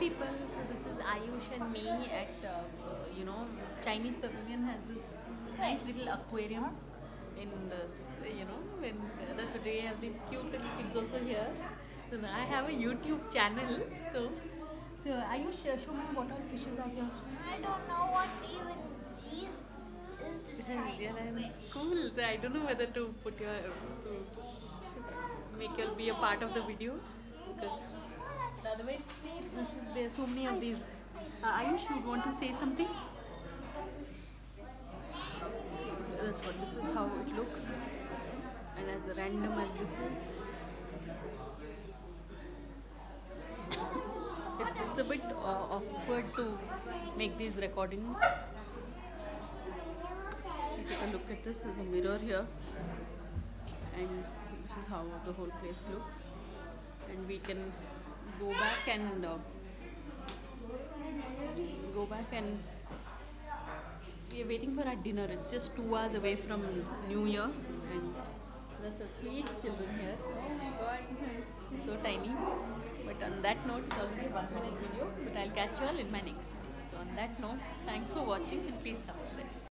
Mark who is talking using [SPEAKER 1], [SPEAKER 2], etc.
[SPEAKER 1] people, so this is Ayush and me at uh, you know Chinese Pavilion has this nice little aquarium in the you know and uh, that's what we have these cute little kids also here. So I have a YouTube channel. So so Ayush, uh, show me what all fishes are here.
[SPEAKER 2] I don't know what even is is this
[SPEAKER 1] We are
[SPEAKER 2] kind
[SPEAKER 1] in school, so I don't know whether to put your to make you be a part of the video because otherwise, see, this is there so many of these. Uh, Ayush, you want to say something? See, that's what this is how it looks, and as random as this is. It's, it's a bit uh, awkward to make these recordings. So take a look at this. There's a mirror here, and this is how the whole place looks. And we can go back and uh, go back and we are waiting for our dinner. It's just two hours away from New Year, and that's a sweet children here. Oh my God, so tiny. But on that note, it's already one minute video. But I'll catch you all in my next video. So on that note, thanks for watching and please subscribe.